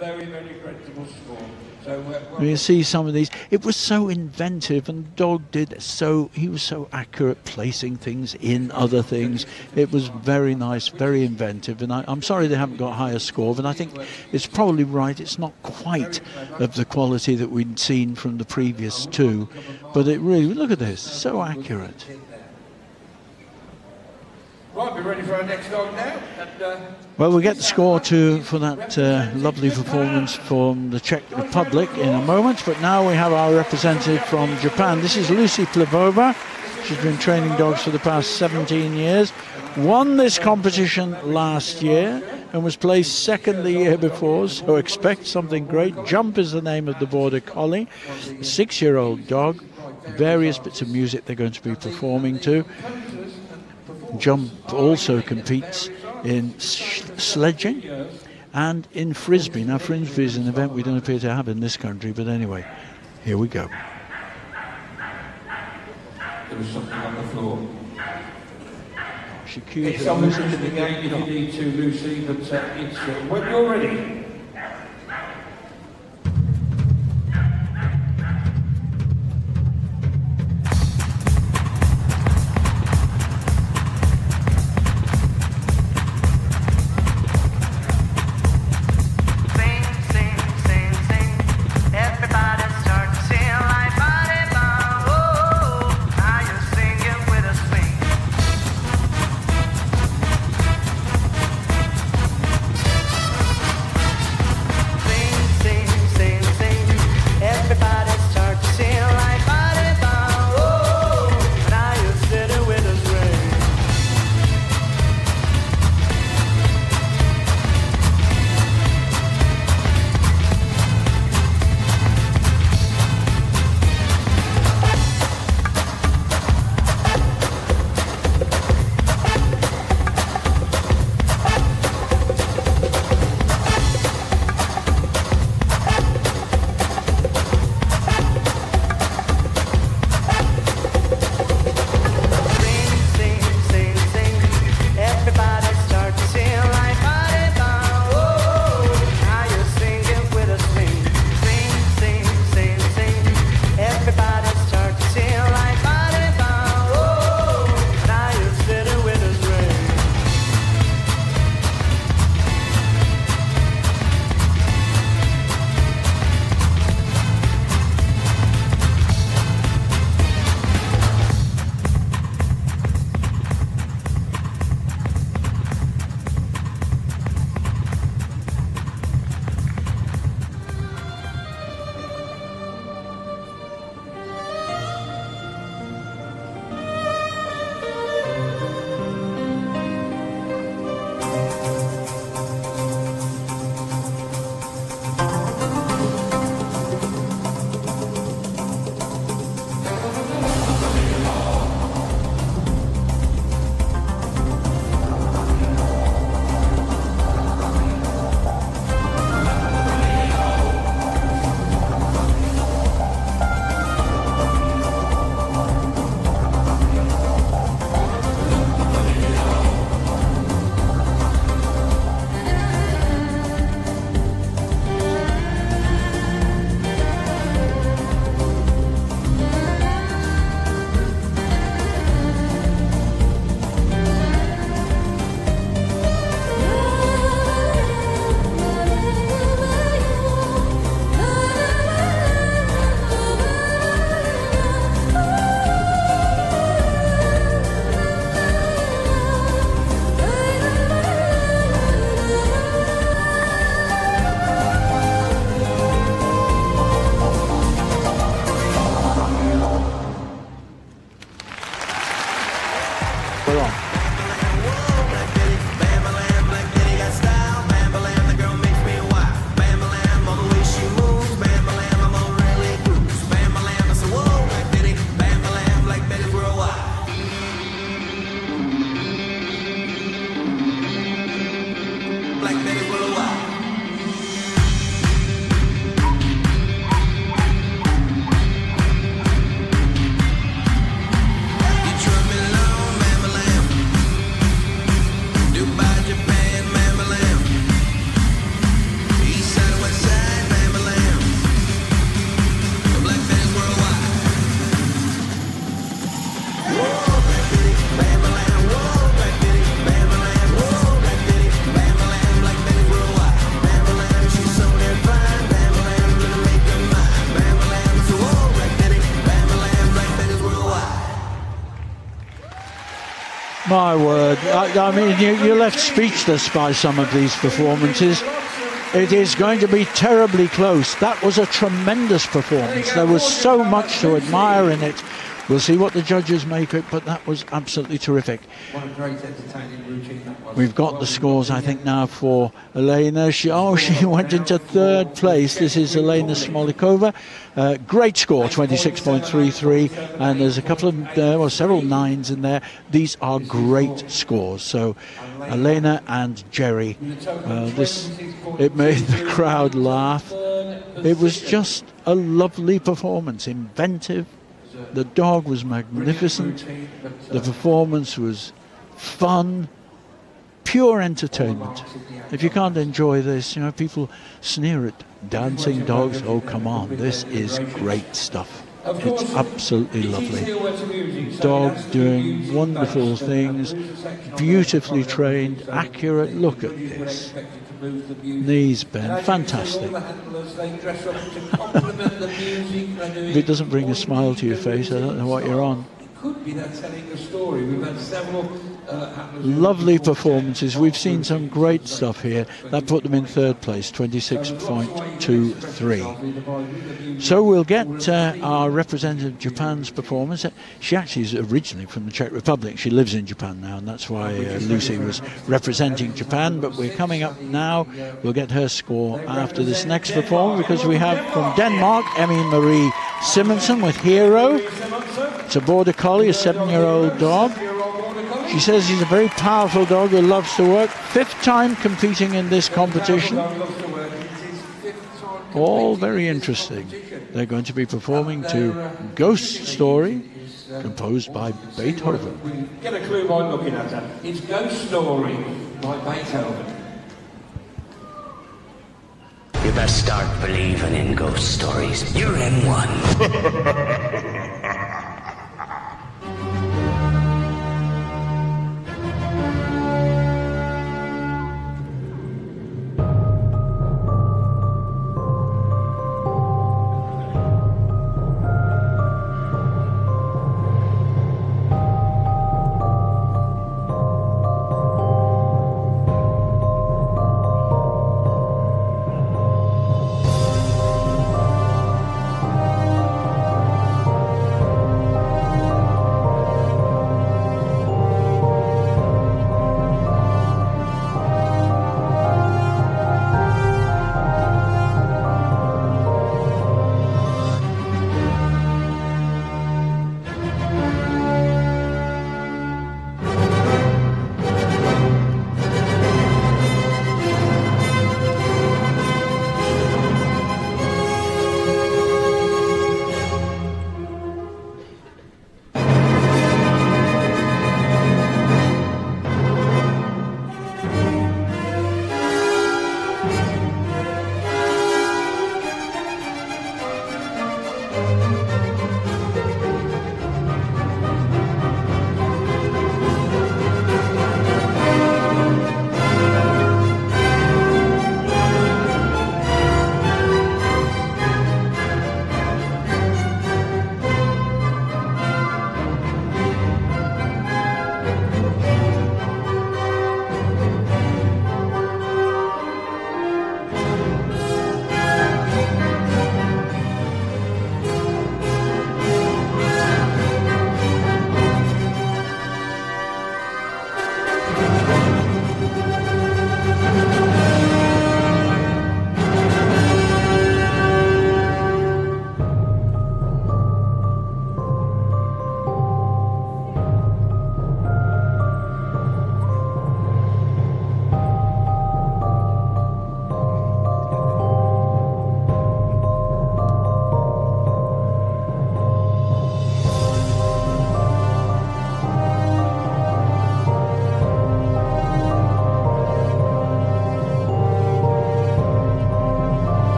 very, very creditable score. So you see some of these. It was so inventive, and dog did so. He was so accurate, placing things in other things. It was very nice, very inventive. And I, am sorry they haven't got higher score. And I think it's probably right. It's not quite of the quality that we'd seen from the previous two, but it really look at this, so accurate. We're ready for our next dog now. And, uh, well, we get the score for that uh, lovely performance from the Czech Republic in a moment, but now we have our representative from Japan. This is Lucy Plevova. She's been training dogs for the past 17 years. Won this competition last year and was placed second the year before, so expect something great. Jump is the name of the border collie, six year old dog. Various bits of music they're going to be performing to. Jump also competes in sledging and in frisbee. Now, frisbee is an event we don't appear to have in this country, but anyway, here we go. There was something on the floor. She cued it's on the game if you need to, Lucy, but uh, it's uh, when you're ready. Word. I, I mean, you, you're left speechless by some of these performances. It is going to be terribly close. That was a tremendous performance. There was so much to admire in it. We'll see what the judges make of it, but that was absolutely terrific. We've got the scores, I think, now for Elena. She, oh, she went into third place. This is Elena Smolikova. Uh, great score, 26.33, and there's a couple of, uh, well, several nines in there. These are great scores. So, Elena and Jerry, uh, this it made the crowd laugh. It was just a lovely performance, inventive, the dog was magnificent. The performance was fun, pure entertainment. If you can't enjoy this, you know, people sneer at dancing dogs. Oh, come on, this is great stuff. It's absolutely lovely. Dog doing wonderful things, beautifully trained, accurate. Look at this. Knees bent, fantastic. if it doesn't bring a smile to your face, I don't know what you're on It could be that telling a story. We've had several lovely performances. We've seen some great stuff here. That put them in third place, 26.23. So we'll get uh, our representative Japan's performance. She actually is originally from the Czech Republic. She lives in Japan now, and that's why uh, Lucy was representing Japan. But we're coming up now. We'll get her score after this next performance because we have from Denmark Emmy Marie Simonsen with Hero. It's a border collie, a seven-year-old dog. She says he's a very powerful dog who loves to work. Fifth time competing in this competition. All very interesting. They're going to be performing to Ghost Story, composed by Beethoven. Get a clue by looking at that. It's Ghost Story by Beethoven. You best start believing in ghost stories. You're in one.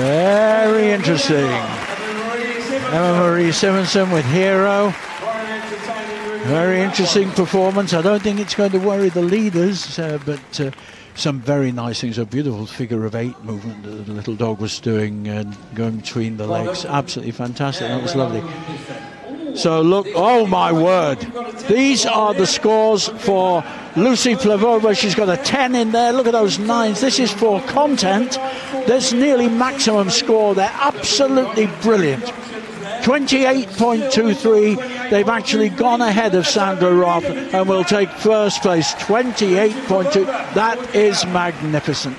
Very interesting. Emma Marie Simonsen with Hero. Very interesting performance. I don't think it's going to worry the leaders, uh, but uh, some very nice things. A beautiful figure of eight movement that the little dog was doing, uh, going between the legs. Absolutely fantastic. That was lovely. So look, oh my word. These are the scores for Lucy Plavova. She's got a 10 in there. Look at those nines. This is for content. There's nearly maximum score. They're absolutely brilliant. 28.23. They've actually gone ahead of Sandra Roth and will take first place. 28.2. That is magnificent.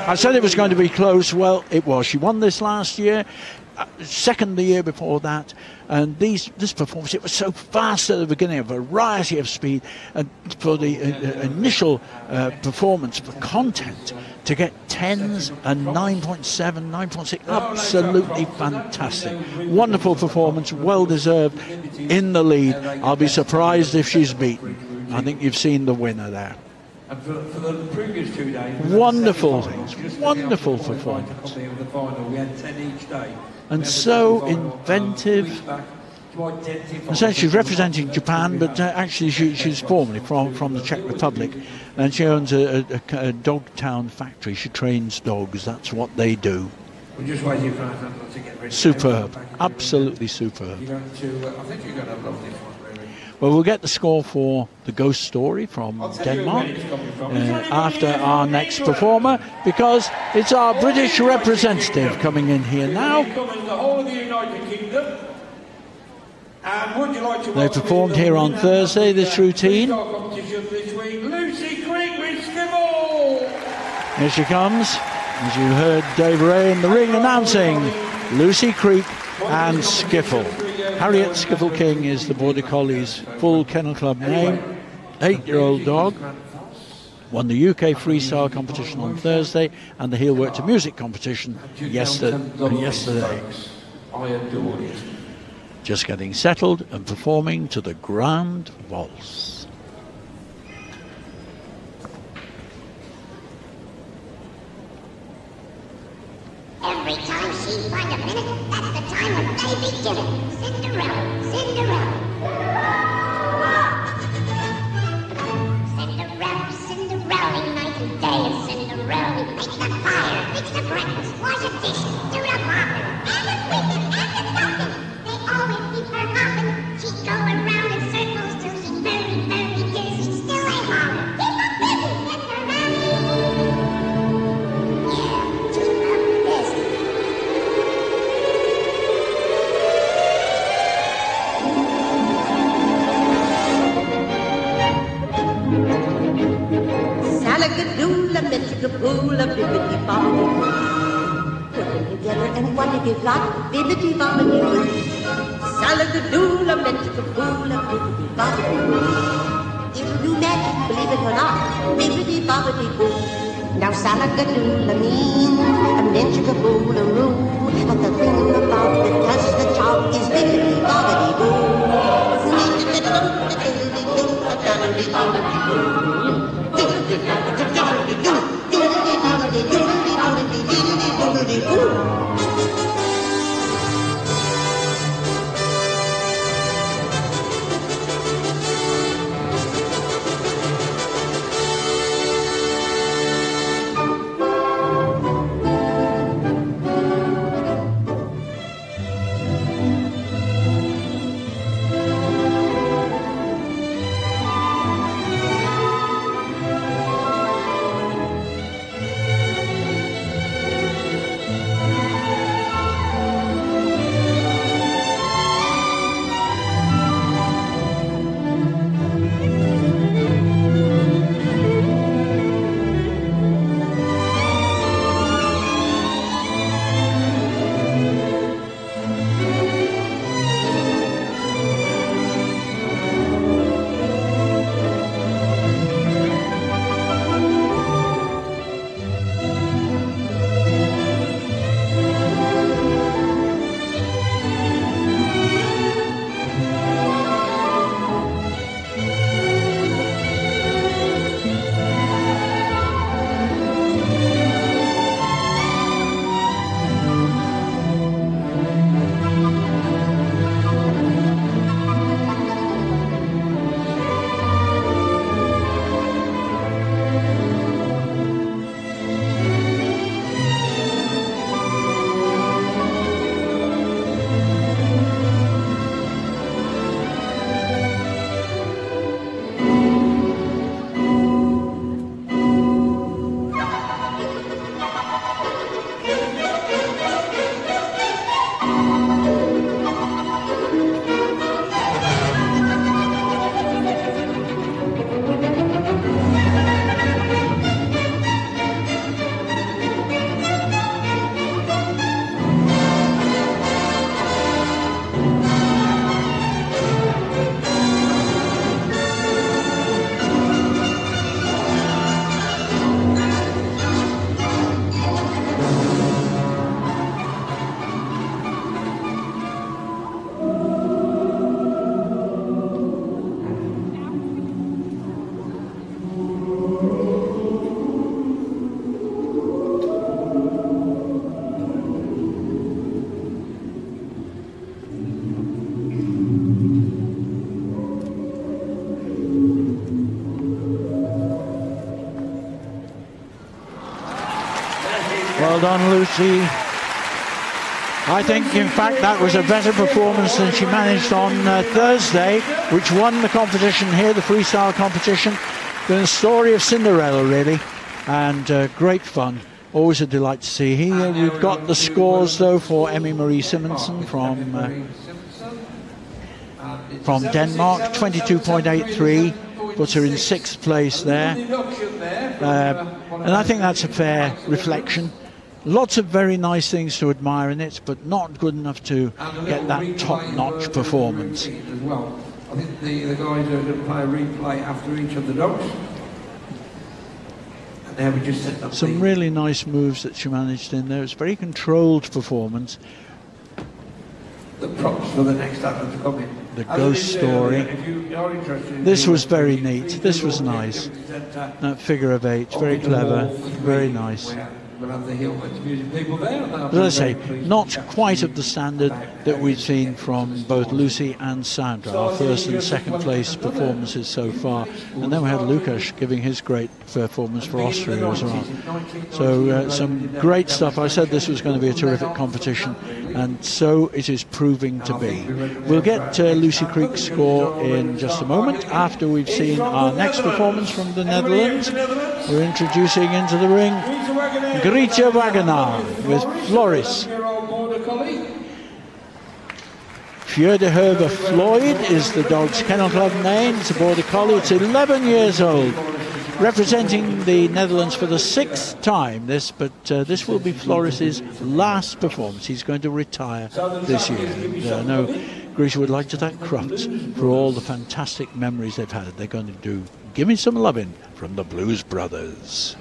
I said it was going to be close. Well, it was. She won this last year, second the year before that and these this performance it was so fast at the beginning, a variety of speed, and for the uh, uh initial uh, performance for content to get tens and 9.7, 9.6, absolutely fantastic, wonderful performance, well deserved in the lead. I'll be surprised if she's beaten. I think you've seen the winner there. And for, for, the previous two days, wonderful things, wonderful performance. And so inventive. And so she's representing Japan, but uh, actually she, she's formerly from, from the Czech Republic, and she owns a, a, a dog town factory. She trains dogs. That's what they do. We're just waiting for to get ready. Superb, absolutely superb. Well, we'll get the score for the ghost story from Denmark uh, after our next performer because it's our British representative coming in here now. They performed here on Thursday this routine. Here she comes. As you heard Dave Ray in the ring announcing Lucy Creek and Skiffle. Harriet Skiffle King is the Border Collie's full kennel club name. Eight-year-old dog. Won the UK freestyle competition on Thursday and the heel work to music competition yesterday. yesterday. Just getting settled and performing to the Grand Waltz. Salagadoola means Well done, Lucy. I think, in fact, that was a better performance than she managed on uh, Thursday, which won the competition here, the freestyle competition. The story of Cinderella, really, and uh, great fun. Always a delight to see. Here we've got the scores, though, for Emmy Marie Simonsen from uh, from Denmark, 22.83, puts her in sixth place there. Uh, and I think that's a fair reflection. Lots of very nice things to admire in it, but not good enough to get that top-notch uh, performance. As well. I think the, the guys are going to play a replay after each of the dogs. And there we just set up Some really nice moves that she managed in there. It's a very controlled performance. the props for the next actor to come in. The ghost earlier, story. if you are interested in This was very neat. This was nice. That figure of eight, very clever, very nice. Where We'll have the people there. As I say, not to chat to quite of the standard that we've seen from both Lucy and Sandra, our first and second place performances so far. And then we had Lukas giving his great performance for Austria as well. So uh, some great stuff. I said this was going to be a terrific competition, and so it is proving to be. We'll get uh, Lucy Creek's score in just a moment after we've seen our next performance from the Netherlands. We're introducing into the ring Grietje Wagenaar with Floris. Fjöderhöver Floyd is the dog's kennel club name. It's a border collie. It's 11 years old, representing the Netherlands for the sixth time. This, but uh, this will be Floris's last performance. He's going to retire this year. And, uh, no, Grisha would like to thank Crufts for all the fantastic memories they've had. They're going to do "Give Me Some Lovin' from the Blues Brothers.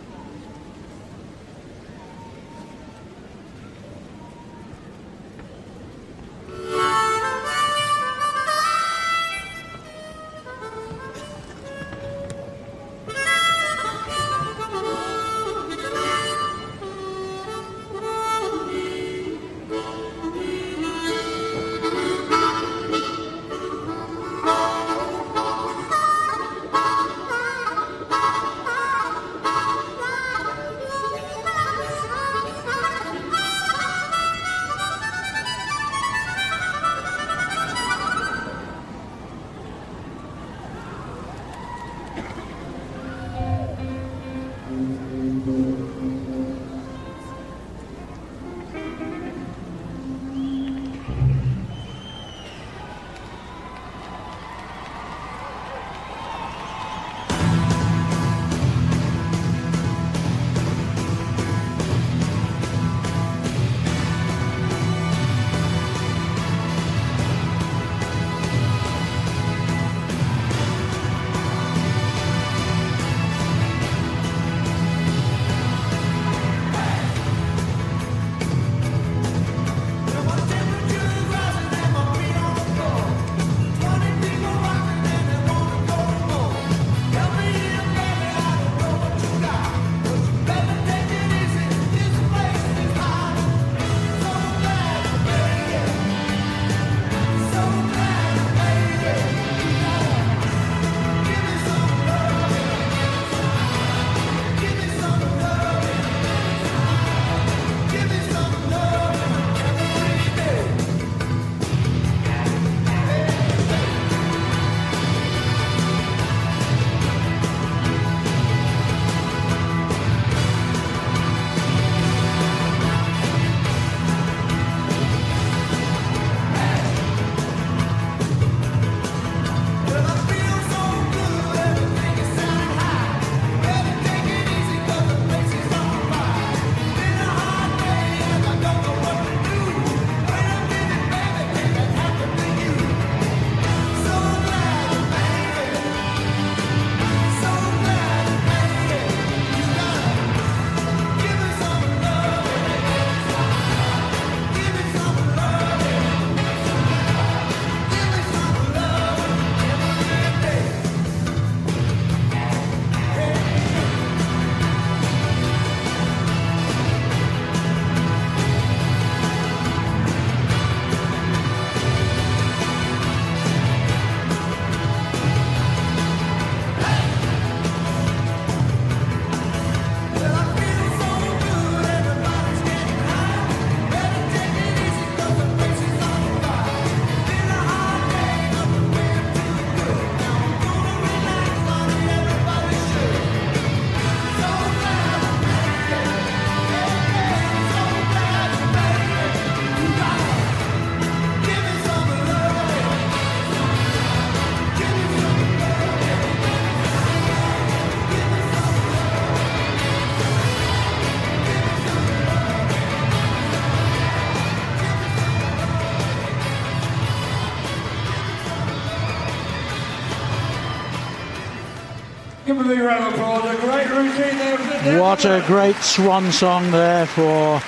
Give them a big round of applause. A great routine there. What a great swan song there for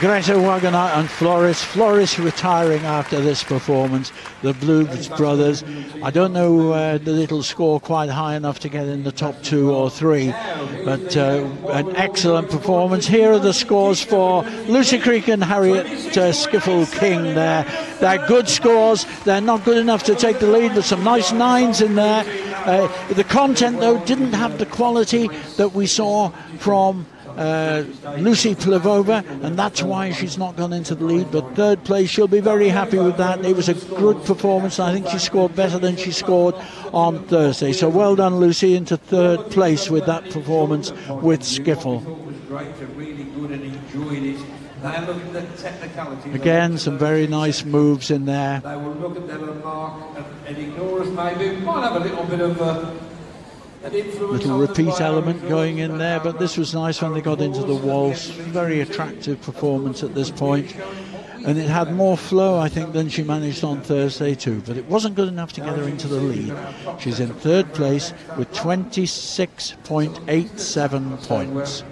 Greta Wagener and Floris. Floris retiring after this performance. The Blues Brothers. I don't know uh, the little score quite high enough to get in the top two or three, but uh, an excellent performance. Here are the scores for Lucy Creek and Harriet uh, Skiffle King there. They're good scores. They're not good enough to take the lead, but some nice nines in there. Uh, the content, though, didn't have the quality that we saw from uh, Lucy Plavova, and that's why she's not gone into the lead. But third place, she'll be very happy with that. It was a good performance. I think she scored better than she scored on Thursday. So well done, Lucy, into third place with that performance with Skiffle. Again, some very nice moves in there. Maybe. Might have a little bit of uh, Little repeat element going in there, but this was nice when they got into the waltz. Very attractive performance at this point. And it had more flow, I think, than she managed on Thursday too. But it wasn't good enough to get her into the lead. She's in third place with 26.87 points.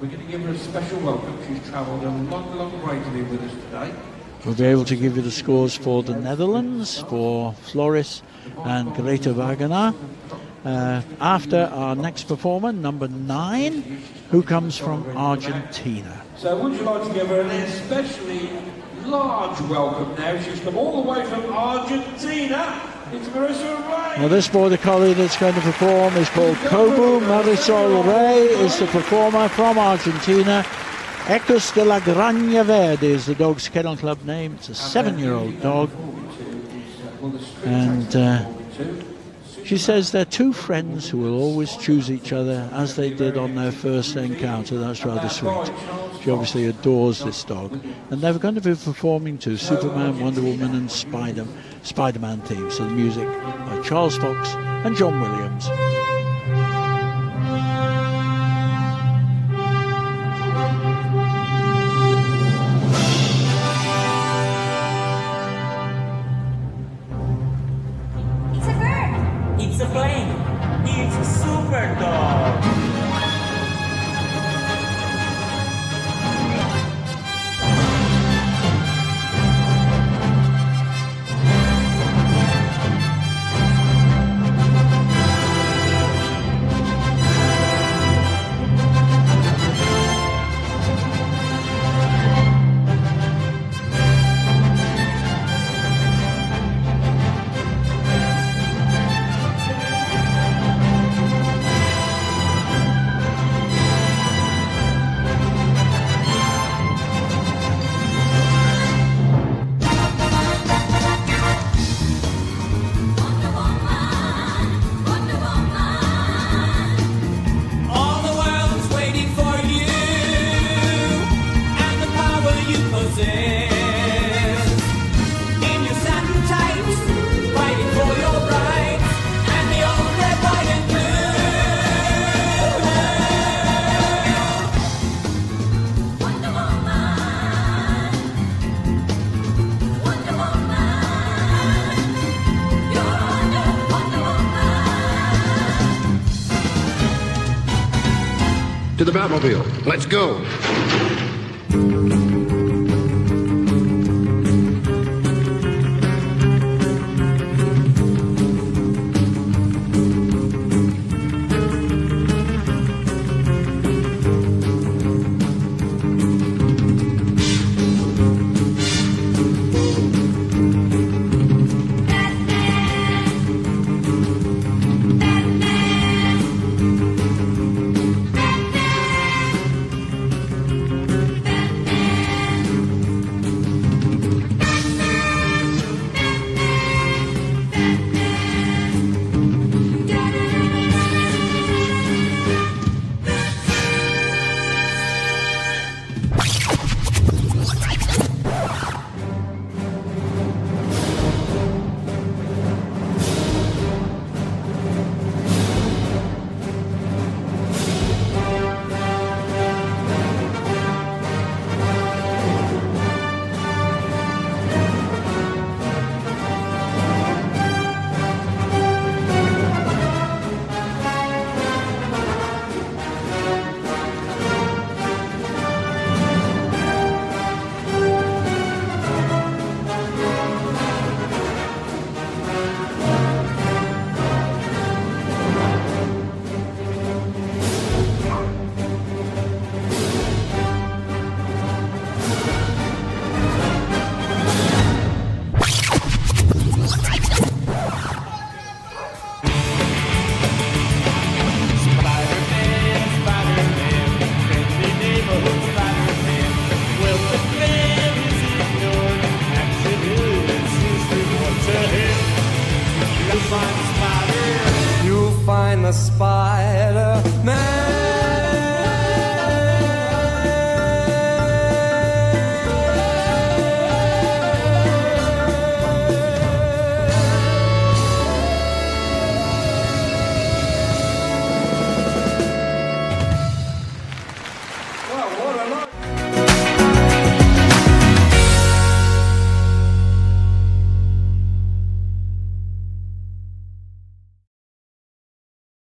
We're going to give her a special welcome. She's travelled a long, long way to be with us today. We'll be able to give you the scores for the Netherlands, for Floris and Greta Wagener. Uh, after our next performer, number nine, who comes from Argentina. So would you like to give her an especially large welcome now? She's come all the way from Argentina. It's Marissa Ray. Well, this border collie that's going to perform is called Kobu Marisol Rey, is the performer from Argentina. Ecos de la Granja Verde is the dog's kennel club name. It's a seven-year-old dog. And uh, she says they're two friends who will always choose each other as they did on their first encounter. That's rather sweet. She obviously adores this dog. And they're going to be performing to Superman, Wonder Woman, and Spider Spider-Man themes. So the music by Charles Fox and John Williams. Batmobile. Let's go.